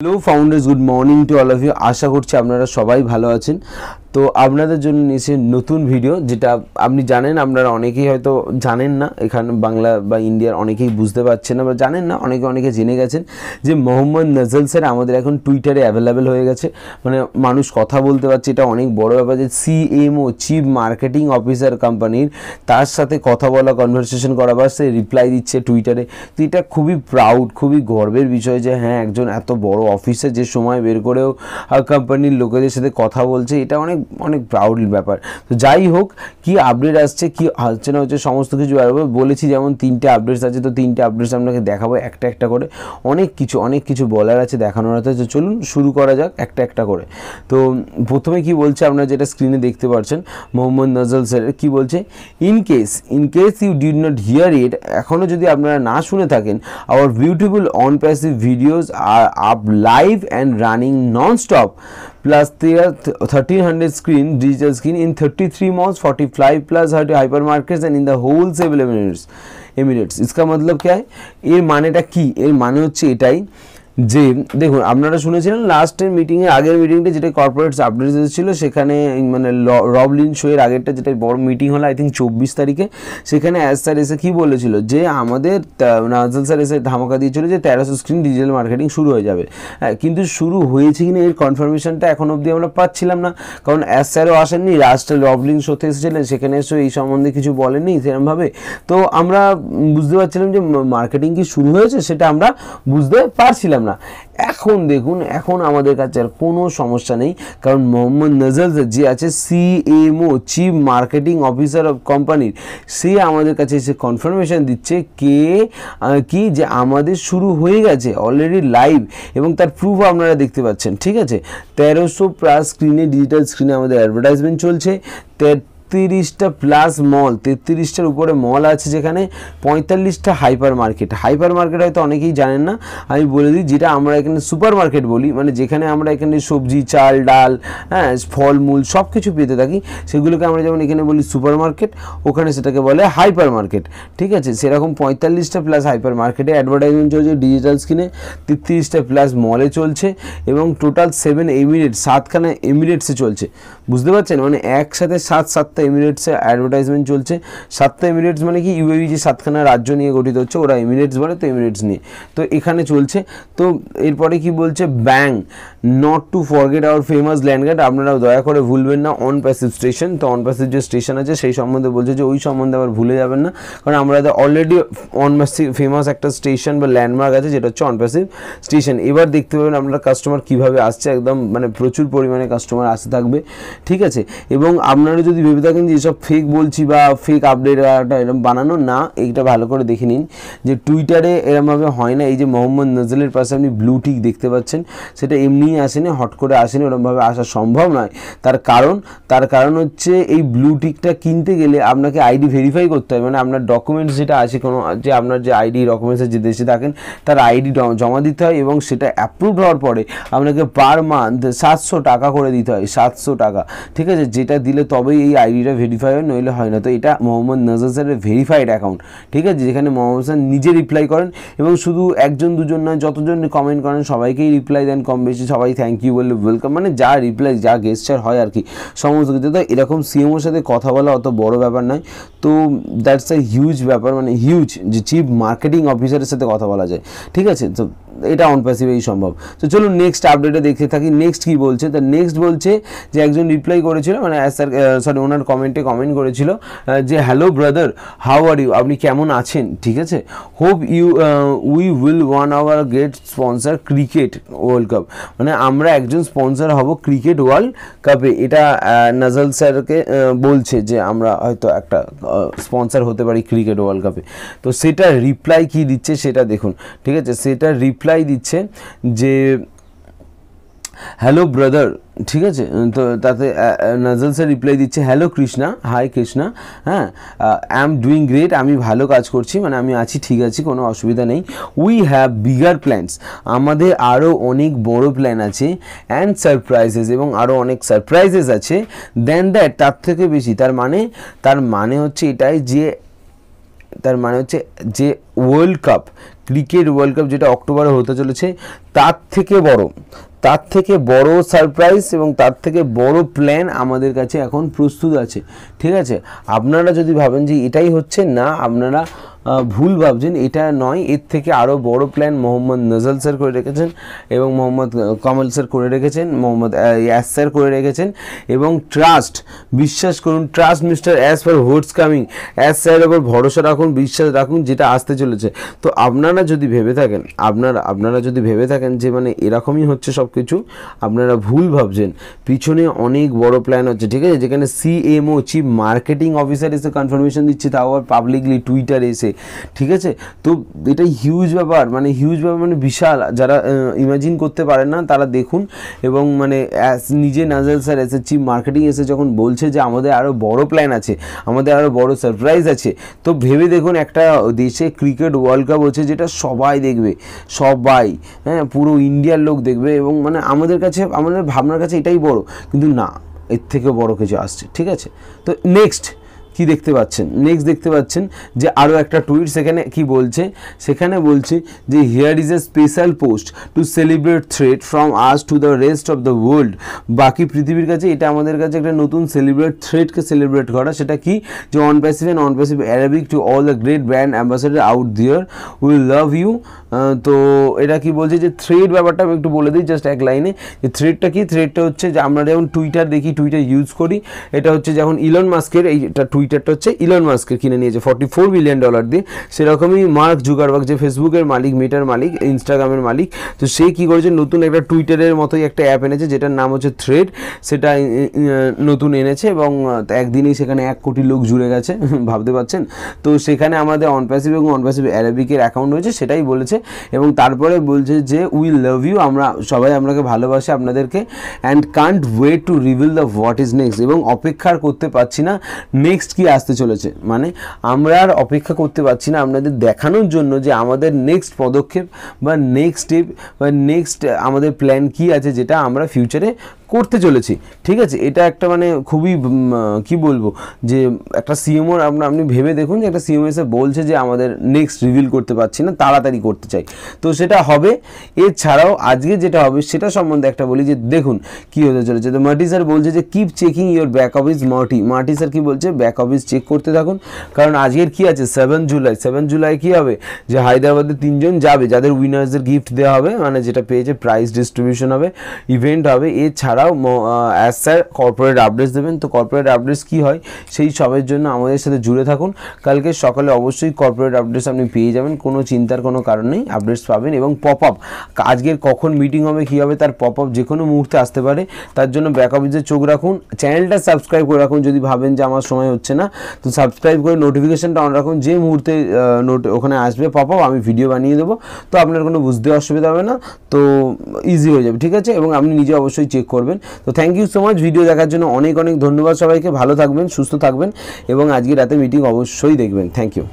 Hello founders good morning to all of you আশা করছি আপনারা সবাই ভালো আছেন। তো আপনাদের জন্য নিয়েছে নতুন ভিডিও যেটা আপনি জানেন, আপনারা অনেকেই হয়তো জানেন না, এখানে বাংলা বা ইন্ডিয়ার অনেকেই বুঝতে পারছেন না বা জানেন না, অনেকে অনেকে জেনে গেছেন যে মোহাম্মদ নজল স্যার আমাদের এখন টুইটারে অ্যাভেলেবেল হয়ে গেছে। মানে মানুষ কথা বলতে পারছে, এটা অনেক বড় ব্যাপার যে সিএমও চিফ মার্কেটিং অফিসার কোম্পানির তার সাথে কথা বলা কনভারসেশন করা বা সে রিপ্লাই দিচ্ছে টুইটারে তো এটা খুবই প্রাউড খুবই গর্বের বিষয় যে হ্যাঁ একজন এত বড় অফিসে যে সময় বের করেও কোম্পানির লোকেদের সাথে কথা বলছে, এটা অনেক অনেক প্রাউড ব্যাপার। তো যাই হোক, কি আপডেট আসছে, কি হচ্ছে না হচ্ছে সমস্ত কিছু বলেছি যেমন তিনটে আপডেটস আছে, তো তিনটে আপডেটস আপনাকে দেখাবো একটা একটা করে। অনেক কিছু অনেক কিছু বলার আছে, দেখানোর আছে। চলুন শুরু করা যাক একটা একটা করে। তো প্রথমে কি বলছে আপনারা যেটা স্ক্রিনে দেখতে পাচ্ছেন, মোহাম্মদ নজল স্যারের কি বলছে in case in case you did not hear it এখনও যদি আপনারা না শুনে থাকেন our beautiful OnPassive videos are up live and running non stop plus there are 1300 screen digital screen in 33 malls 45 plus hypermarkets and in the whole seven emirates emirates इसका मतलब क्या है এর মানেটা কি এর মানে হচ্ছে এটাই যে দেখুন, আপনারা শুনেছিলেন লাস্টের মিটিংয়ে আগের মিটিংটা যেটা কর্পোরেটস আপডেট ছিল, সেখানে মানে রবলিন শোয়ের আগেরটা যেটা বড় মিটিং হলো আই থিঙ্ক চব্বিশ তারিখে, সেখানে অ্যাজ স্যার এসে কী বলেছিল? যে আমাদের নাজল স্যার এসে ধামাকা দিয়েছিল যে তেরোশো স্ক্রিন ডিজিটাল মার্কেটিং শুরু হয়ে যাবে। হ্যাঁ কিন্তু শুরু হয়েছে কিনা এর কনফার্মেশনটা এখন অবধি আমরা পাচ্ছিলাম না। কারণ অ্যাজ স্যারও আসেননি লাস্টে রবলিন শোতে এসেছিলেন, সেখানে এসে এই সম্বন্ধে কিছু বলেননি সেরকমভাবে তো আমরা বুঝতে পারছিলাম যে মার্কেটিং কি শুরু হয়েছে, সেটা আমরা বুঝতে পারছিলাম না। এখন দেখুন, এখন আমাদের কাছে আর কোনো সমস্যা নেই, কারণ মোহাম্মদ নজর যে আছে CMO chief marketing officer of কোম্পানির সে আমাদের কাছে এসে কনফার্মেশন দিচ্ছে কে কি যে আমাদের শুরু হয়ে গেছে অলরেডি লাইভ এবং তার প্রুফ আপনারা দেখতে পাচ্ছেন, ঠিক আছে? তেরোশো প্লাস স্ক্রিনে ডিজিটাল স্ক্রিনে আমাদের অ্যাডভার্টাইজমেন্ট চলছে তেত্রিশটা প্লাস মল তেত্রিশটার উপরে মল আছে যেখানে পঁয়তাল্লিশটা হাইপার মার্কেট হাইপার মার্কেট হয়তো অনেকেই জানেন না, আমি বলে দিই যেটা আমরা এখানে সুপার মার্কেট বলি মানে যেখানে আমরা এখানে সবজি, চাল, ডাল হ্যাঁ ফলমূল সব কিছু পেতে থাকি, সেগুলোকে আমরা যেমন এখানে বলি সুপার মার্কেট ওখানে সেটাকে বলে হাইপার মার্কেট ঠিক আছে? সেরকম পঁয়তাল্লিশটা প্লাস হাইপার মার্কেটে অ্যাডভার্টাইজমেন্ট চলছে ডিজিটাল স্ক্রিনে তেত্রিশটা প্লাস মলে চলছে, এবং টোটাল সেভেন এমিরেট সাতখানা এমিরেটসে চলছে। বুঝতে পারছেন? মানে একসাথে সাত সাত সাতটা এমিরেটসে অ্যাডভার্টাইজমেন্ট চলছে। সাতটা এমিরেটস মানে কি? ইউএই যে সাতখানা রাজ্য নিয়ে গঠিত হচ্ছে, ওরা এমিরেটস বলে, তো এমিরেটস নিয়ে। তো এখানে চলছে। তো এরপরে কি বলছে? ব্যাং not to forget our famous landguard আপনারা দয়া করে ভুলবেন না অন প্যাসিভ স্টেশন তো অন প্যাসিভ যে স্টেশন আছে, সেই সম্বন্ধে বলছে যে, ওই সম্বন্ধে আবার ভুলে যাবেন না, কারণ আমরা অলরেডি অন ফেমাস একটা স্টেশন বা ল্যান্ডমার্ক আছে, যেটা হচ্ছে অন প্যাসিভ স্টেশন এবার দেখতে পাবেন আপনারা কাস্টমার কীভাবে আসছে, একদম মানে প্রচুর পরিমাণে কাস্টমার আসতে থাকবে, ঠিক আছে? এবং আপনারা যদি ভেবে থাকেন যে এসব ফেক বলছি বা ফেক আপডেট এরকম বানানো, না, এইটা ভালো করে দেখে নিন যে টুইটারে এরমভাবে হয় না, এই যে মোহাম্মদ নজলের পাশে আপনি ব্লু টিক দেখতে পাচ্ছেন, সেটা এমনিই আসেনি, হট করে আসেনি, ওরমভাবে আসা সম্ভব নয়। তার কারণ তার কারণ হচ্ছে এই ব্লু টিকটা কিনতে গেলে আপনাকে আইডি ভেরিফাই করতে হবে মানে আপনার ডকুমেন্টস যেটা আছে, কোনো যে আপনার যে আইডি ডকুমেন্টসের যে দেশে থাকেন, তার আইডি জমা দিতে হয় এবং সেটা অ্যাপ্রুভ হওয়ার পরে আপনাকে পার মান্থ সাতশো টাকা করে দিতে হয়, সাতশো টাকা, ঠিক আছে? যেটা দিলে তবেই এই আইডিটা ভেরিফাই হয়, নইলে হয় না। তো এটা মোহাম্মদ নজর স্যারের ভেরিফাইড অ্যাকাউন্ট ঠিক আছে? যেখানে মোহাম্মদ স্যার নিজে রিপ্লাই করেন এবং শুধু একজন, দুজন নয়, যতজন কমেন্ট করেন, সবাইকেই রিপ্লাই দেন কম বেশি। সবাই থ্যাংক ইউ বললে ওয়েলকাম মানে যা রিপ্লাই যা গেস্টার হয় আর কি, সমস্ত কিছু। তো এরকম সিএমওর সাথে কথা বলা অত বড় ব্যাপার নয়। তো দ্যাটস আ হিউজ ব্যাপার মানে হিউজ যে চিফ মার্কেটিং অফিসারের সাথে কথা বলা যায়, ঠিক আছে? তো এটা অন প্যাসিভেই সম্ভব। তো চলুন নেক্সট আপডেটে দেখতে থাকি। নেক্সট কি বলছে? তো নেক্সট বলছে যে একজন রিপ্লাই করেছিল মানে স্যার সরি ওনার কমেন্টে কমেন্ট করেছিল যে hello brother how are you আপনি কেমন আছেন? ঠিক আছে? Hope you we will won our get sponsor cricket world cup মানে আমরা একজন স্পন্সার হব ক্রিকেট ওয়ার্ল্ড কাপে এটা নাজল স্যারকে বলছে যে, আমরা হয়তো একটা স্পন্সার হতে পারি ক্রিকেট ওয়ার্ল্ড কাপে তো সেটা রিপ্লাই কি দিচ্ছে সেটা দেখুন। ঠিক আছে? সেটা রিপ্লাই দিচ্ছে যে হ্যালো ব্রাদার ঠিক আছে? তো তাতে নাজল স্যার রিপ্লাই দিচ্ছে হ্যালো কৃষ্ণা। হাই কৃষ্ণা। হ্যাঁ আই এম ডুইং গ্রেট আমি ভালো কাজ করছি। মানে আমি আছি, ঠিক আছি, কোনো অসুবিধা নেই। উই হ্যাভ বিগার প্ল্যান্স আমাদের আরও অনেক বড় প্ল্যান আছে অ্যান্ড সারপ্রাইজেস এবং আরও অনেক সারপ্রাইজেস আছে দেন দ্যাট তার থেকে বেশি। তার মানে তার মানে হচ্ছে এটাই যে, তার মানে হচ্ছে যে world cup cricket world cup যেটা অক্টোবরে হতে চলেছে, তার থেকে বড়, তার থেকে বড় সারপ্রাইজ এবং তার থেকে বড় প্ল্যান আমাদের কাছে এখন প্রস্তুত আছে। ঠিক আছে? আপনারা যদি ভাবেন যে এটাই হচ্ছে, না, আপনারা ভুল ভাবছেন, এটা নয়, এর থেকে আরও বড় প্ল্যান মোহাম্মদ নজল স্যার করে রেখেছেন এবং মোহাম্মদ কমল স্যার করে রেখেছেন, মোহাম্মদ ইয়াস স্যার করে রেখেছেন এবং ট্রাস্ট বিশ্বাস করুন trust mister as for what's coming as স্যারের ওপর ভরসা রাখুন, বিশ্বাস রাখুন, যেটা আসতে চলেছে। তো আপনারা যদি ভেবে থাকেন, আপনারা আপনারা যদি ভেবে থাকেন যে মানে এরকমই হচ্ছে সব কিছু আপনারা ভুল ভাবছেন, পিছনে অনেক বড় প্ল্যান হচ্ছে, ঠিক আছে? যেখানে সিএমও চিফ মার্কেটিং অফিসার এসে কনফার্মেশন দিচ্ছে, তাও আবার পাবলিকলি টুইটার এসে। ঠিক আছে? তো এটা হিউজ ব্যাপার মানে হিউজ ব্যাপার মানে বিশাল। যারা ইমাজিন করতে পারেন না, তারা দেখুন। এবং মানে নিজে নাজাল স্যার এসে চিফ মার্কেটিং এসে যখন বলছে যে আমাদের আরও বড় প্ল্যান আছে, আমাদের আরও বড় সারপ্রাইজ আছে, তো ভেবে দেখুন একটা দেশে ক্রিকেট ওয়ার্ল্ড কাপ হচ্ছে যেটা সবাই দেখবে, সবাই হ্যাঁ পুরো ইন্ডিয়ার লোক দেখবে এবং মানে আমাদের কাছে, আমাদের ভাবনার কাছে এটাই বড়। কিন্তু না, এর থেকে বড় কিছু আসছে, ঠিক আছে? তো নেক্সট কি দেখতে পাচ্ছেন? নেক্সট দেখতে পাচ্ছেন যে আরও একটা টুইট সেখানে কি বলছে? সেখানে বলছে যে here is a special post to celebrate thread from us to the rest of the world বাকি পৃথিবীর কাছে এটা আমাদের কাছে একটা নতুন সেলিব্রেট থ্রেডকে সেলিব্রেট করা। সেটা কি? যে OnPassive and OnPassive Arabic to all the great brand ambassador out there will love you তো এটা কি বলছে যে থ্রেড ব্যাপারটা আমি একটু বলে দিই জাস্ট এক লাইনে। যে থ্রেডটা কি? থ্রেডটা হচ্ছে যে আমরা যেমন টুইটার দেখি টুইটার ইউজ করি, এটা হচ্ছে যখন ইলন মাস্কের এইটা টুইটারটা হচ্ছে ইলন মাস্কের কিনে নিয়েছে ফর্টি ফোর বিলিয়ন ডলার দিয়ে। সেরকমই মার্ক জুগারবার্গ যে ফেসবুকের মালিক মিটার মালিক ইনস্টাগ্রামের মালিক, তো সে কী করেছে? নতুন একটা টুইটারের মতোই একটা অ্যাপ এনেছে, যেটার নাম হচ্ছে থ্রেড সেটা নতুন এনেছে এবং একদিনেই সেখানে এক কোটি লোক জুড়ে গেছে, ভাবতে পারছেন? তো সেখানে আমাদের অনপ্যাসিভ এবং অনপ্যাসিভ অ্যারাবিকের অ্যাকাউন্ট রয়েছে, সেটাই বলেছে এবং তারপরে বলছে যে উই লাভ ইউ আমরা সবাই আপনাকে ভালোবাসি আপনাদেরকে। And can't wait to reveal the what is next এবং অপেক্ষা আর করতে পারছি না নেক্সট কি আসতে চলেছে। মানে আমরা আর অপেক্ষা করতে পারছি না আপনাদের দেখানোর জন্য যে আমাদের নেক্সট পদক্ষেপ বা নেক্সট স্টেপ বা নেক্সট আমাদের প্ল্যান কি আছে যেটা আমরা ফিউচারে করতে চলেছি। ঠিক আছে? এটা একটা মানে খুবই কি বলব? যে একটা সিএমওর আপনার আপনি ভেবে দেখুন যে একটা সিএমও এসে বলছে যে আমাদের নেক্সট রিভিল করতে পারছি না, তাড়াতাড়ি করতে চাই। তো সেটা হবে। এছাড়াও আজকে যেটা হবে, সেটা সম্বন্ধে একটা বলি যে দেখুন কি হতে চলেছে। তো মার্টি স্যার বলছে যে keep checking your back office Marty Marty sir কি বলছে? ব্যাক অফিস চেক করতে থাকুন। কারণ আজকের কি আছে? সেভেন জুলাই সেভেন জুলাই কি হবে? যে হায়দ্রাবাদে তিনজন যাবে। যাদের উইনার্সদের গিফট দেওয়া হবে মানে যেটা পেয়েছে প্রাইজ ডিস্ট্রিবিউশন হবে ইভেন্ট হবে। এছাড়াও অ্যাজ স্যার কর্পোরেট আপডেটস দেবেন। তো কর্পোরেট আপডেটস কী হয়? সেই সবের জন্য আমাদের সাথে জুড়ে থাকুন। কালকে সকালে অবশ্যই কর্পোরেট আপডেটস আপনি পেয়ে যাবেন। কোনো চিন্তার কোনো কারণ নেই। আপডেটস পাবেন এবং পপ আপ আজকের কখন মিটিং হবে, কী হবে, তার পপ আপ যে কোনো মুহূর্তে আসতে পারে। তার জন্য ব্যাক অফিসে চোখ রাখুন। চ্যানেলটা সাবস্ক্রাইব করে রাখুন যদি ভাবেন যে আমার সময় হচ্ছে না। তো সাবস্ক্রাইব করে নোটিফিকেশানটা অন রাখুন। যে মুহূর্তে নোট ওখানে আসবে পপ আপ আমি ভিডিও বানিয়ে দেবো। তো আপনার কোনো বুঝতে অসুবিধা হবে না। তো ইজি হয়ে যাবে, ঠিক আছে? এবং আপনি নিজে অবশ্যই চেক করবেন। তো thank you so much video দেখার জন্য অনেক অনেক ধন্যবাদ সবাইকে। ভালো থাকবেন, সুস্থ থাকবেন এবং আজকে রাতে মিটিং অবশ্যই দেখবেন। Thank you